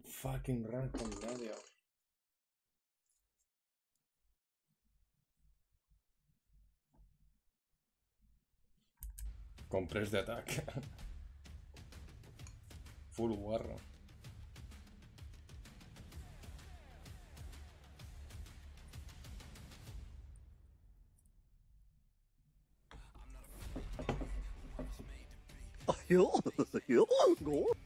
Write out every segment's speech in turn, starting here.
Fucking medio. Con press de ataque. Full guarro.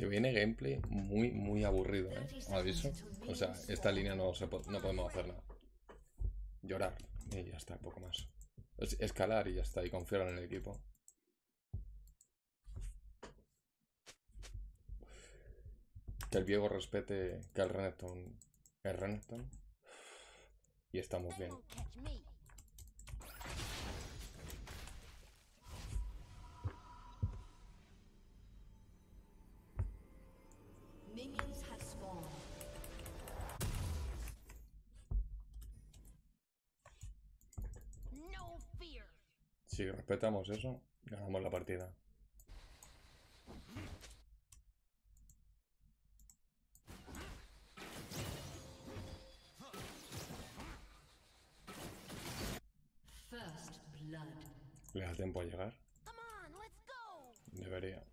Se viene gameplay muy, muy aburrido, ¿eh? Aviso. O sea, esta línea no, se no podemos hacer nada. Llorar y ya está, poco más. escalar y ya está, y confiar en el equipo. Que el Diego respete que el Renekton es Renekton. Y estamos bien. Respetamos eso, ganamos la partida. ¿Le da tiempo a llegar? Debería.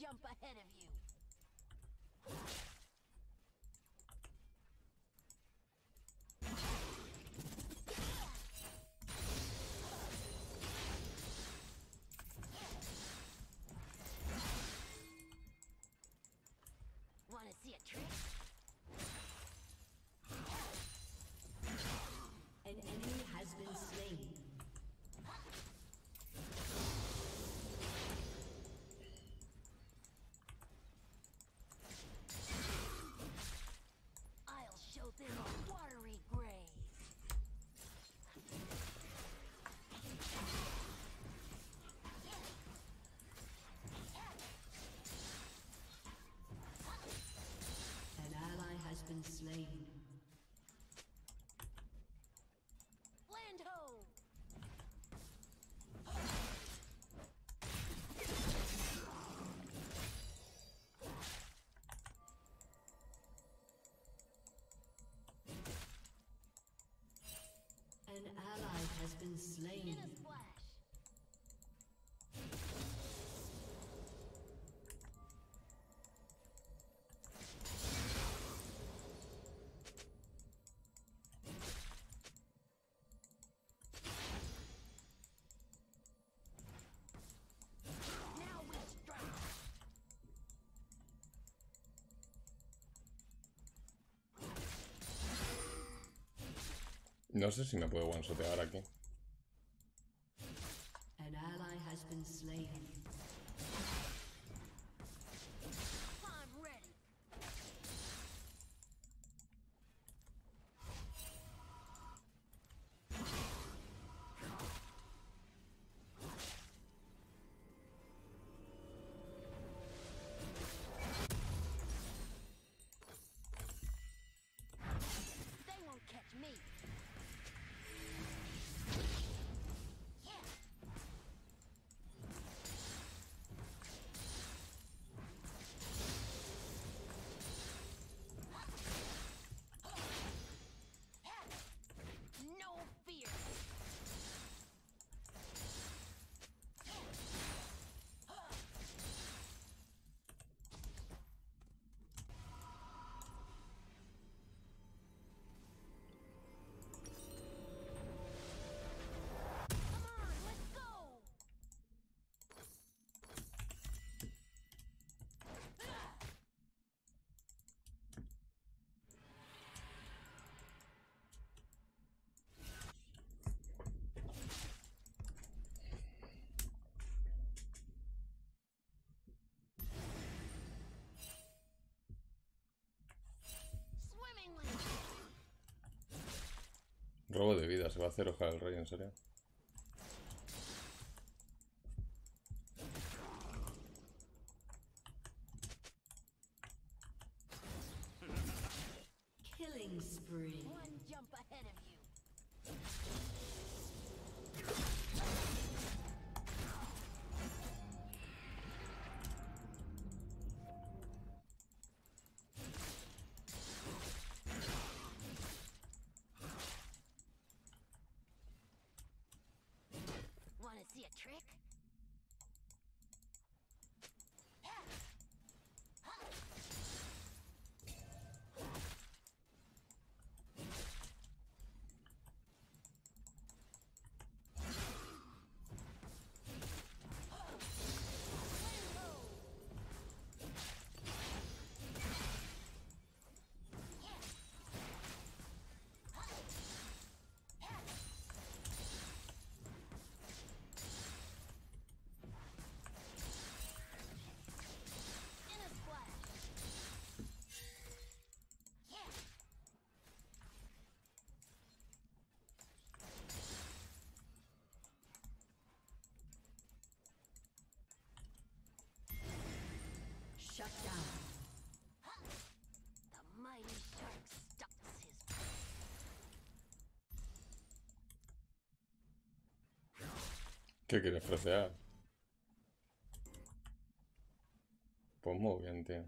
Jump ahead of you. been slain. No sé si me puedo one-shotear aquí. Robo de vida, se va a hacer hoja del rey, en serio. Shut down. ¿Qué quieres fresear? Pues muy bien, tío.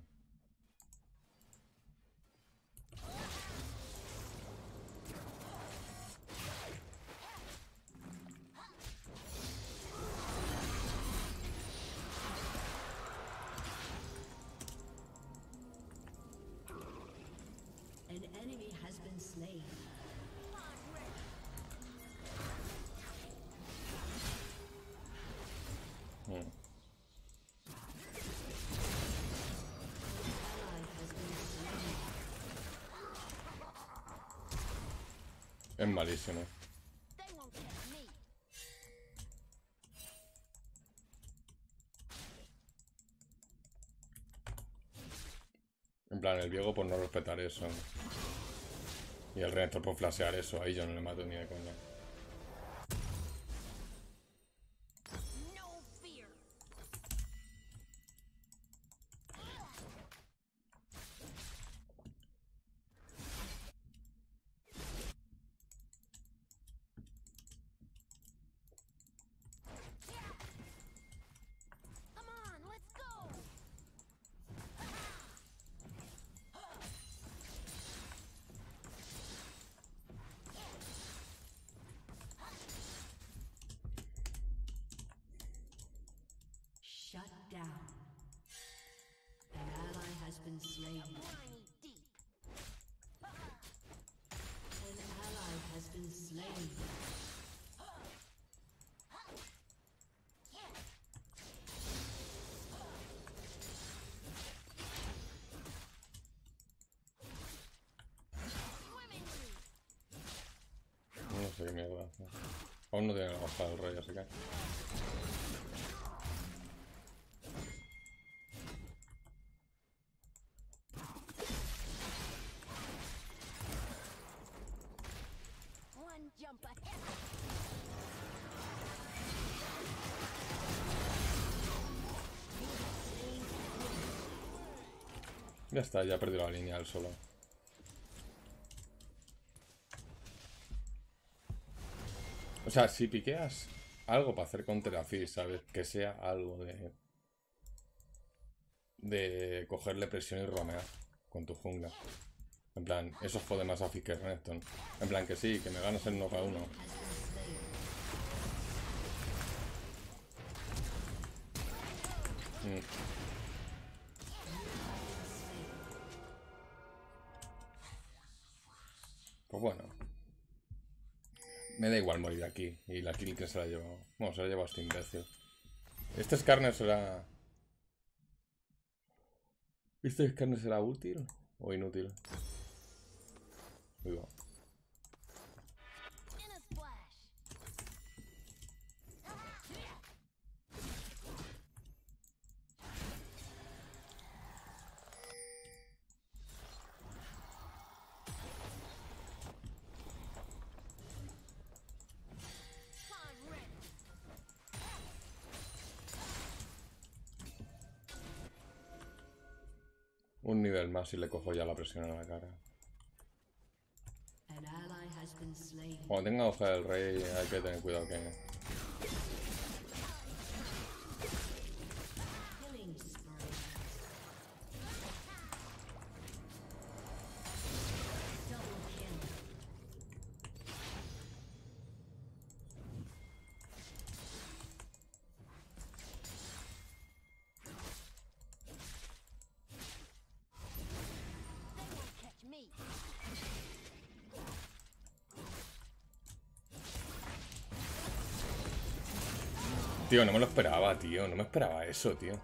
Es malísimo. En plan, el Diego por no respetar eso. Y el resto por flashear eso. Ahí yo no le mato ni de coña. Aún no tiene la hoja del rey, así que. Ya está, ya perdió la línea él solo. O sea, si piqueas algo para hacer counter a Fizz, ¿sabes? Que sea algo de... De cogerle presión y romear con tu jungla. En plan, eso jode más a que Renekton. En plan, que sí, que me ganas el 1 a 1. Mm. Pues bueno. Me da igual morir aquí. Y la kill que se la ha llevado. Bueno, se la ha llevado este imbécil. ¿Este Skarner será... ¿Este Skarner será útil o inútil? Y le cojo ya la presión en la cara. Cuando tenga hoja del rey hay que tener cuidado que... Tío, no me lo esperaba, tío. No me esperaba eso, tío.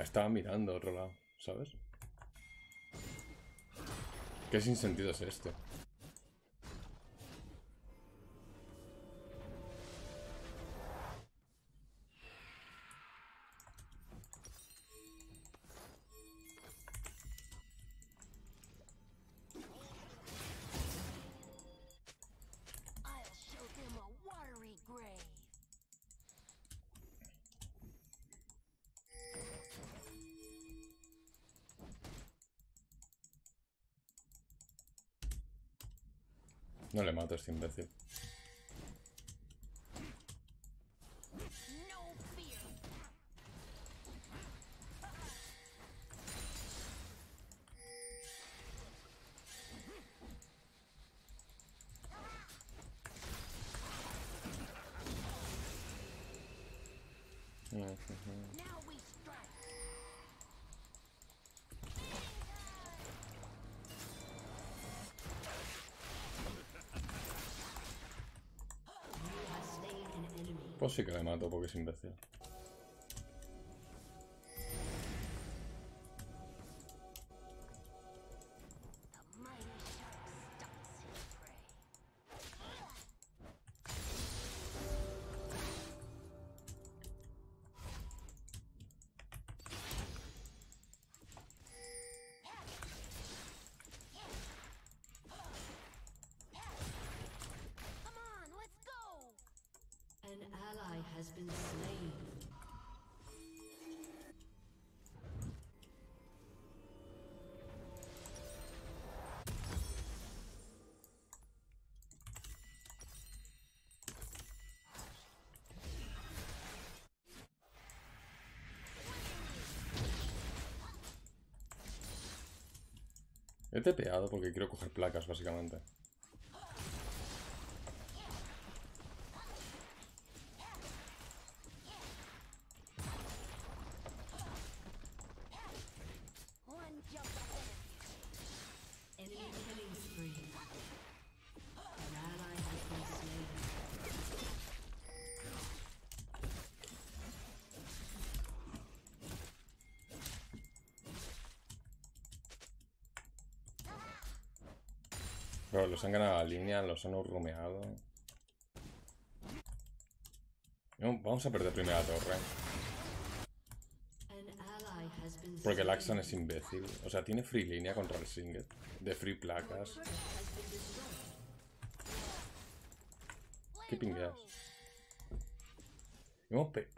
Estaba, mirando a otro lado, ¿sabes? ¿Qué sin sentido es este? No le mato a este imbécil. Sí que le mato porque es imbécil. Has been slain. He tepeado porque quiero coger placas, básicamente. Pero los han ganado la línea, los han rumeado. No, Vamos a perder primera torre. Porque el. Axan es imbécil. O sea, tiene free línea contra el Singed. De free placas. ¿Qué pingas?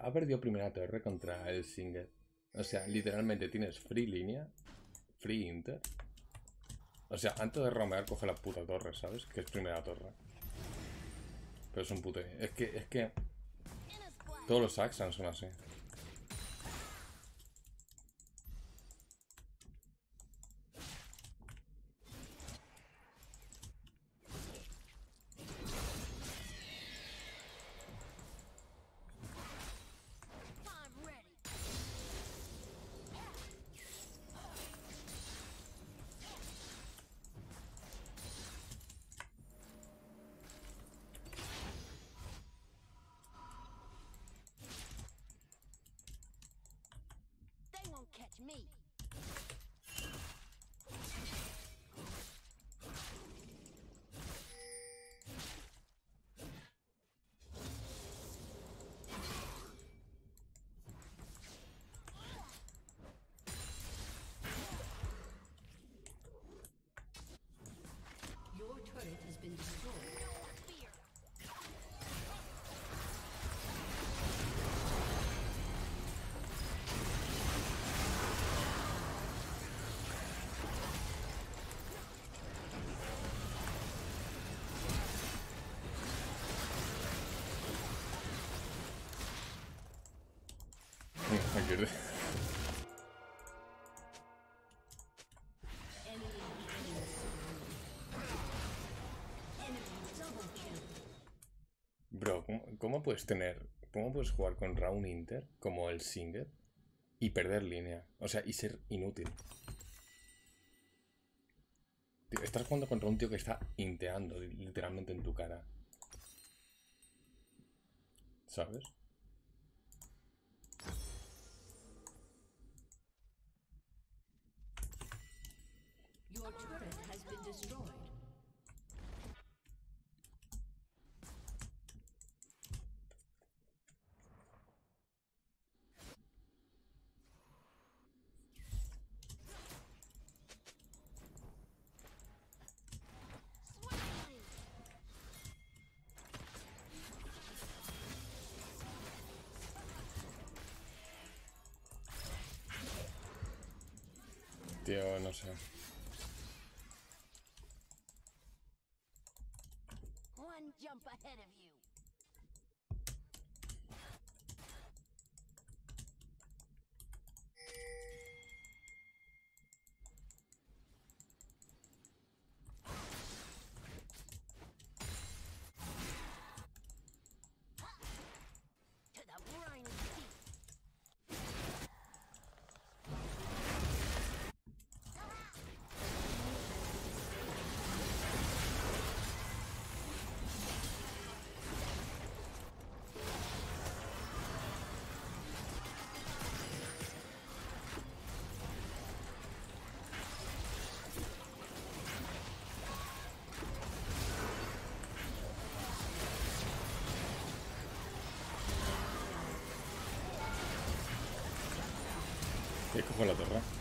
Ha perdido primera torre contra el Singed. O sea, literalmente tienes free línea. Free inter. O sea, antes de romear coge la puta torre, ¿sabes? Que es primera torre. Pero es un puto... Es que, es que todos los Axan son así. Bro, ¿cómo, puedes tener... ¿Cómo puedes jugar contra un Inter como el Singed y perder línea? O sea, y ser inútil. Estás jugando contra un tío que está inteando li- literalmente en tu cara. ¿Sabes? Your turret has been destroyed. Tío, no sé. ¿Qué cojo la torre?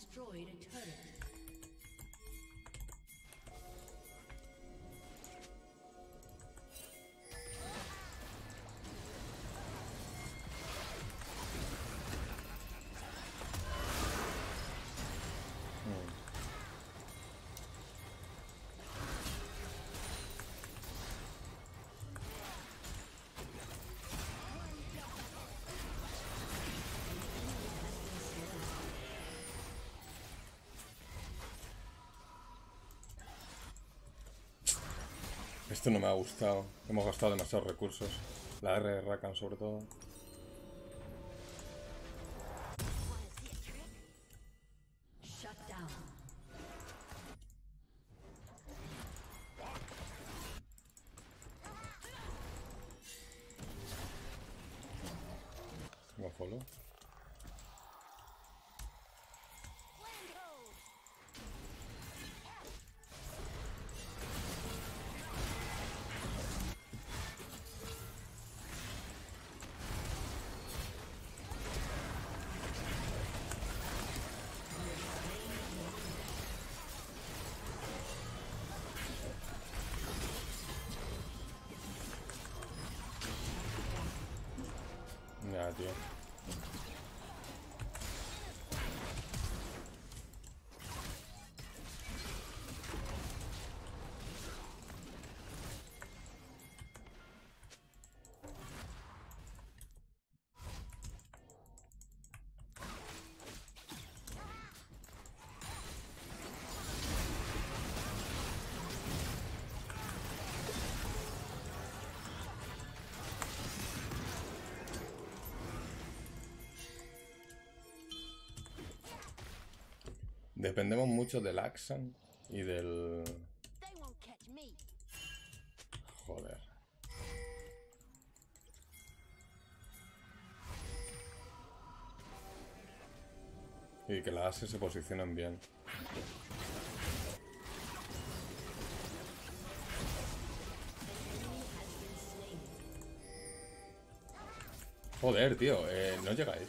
destroyed a turret. Esto no me ha gustado. Hemos gastado demasiados recursos. La R de Rakan sobre todo. Ya, tío. Dependemos mucho del Axan y del... Joder. Y que las ases se posicionen bien. Joder, tío, eh, no llegáis.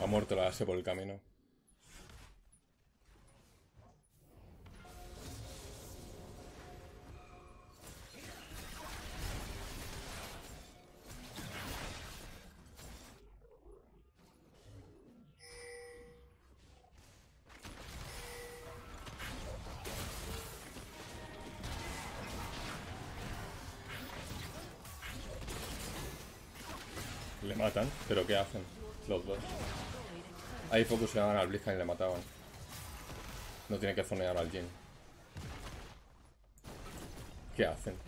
Ha muerto la base por el camino. Le matan, pero ¿qué hacen? Los dos. Ahí focuseaban al Blitzcrank y le mataban. No tiene que zonear al Jin. ¿Qué hacen?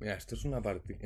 Mira, esto es una partida.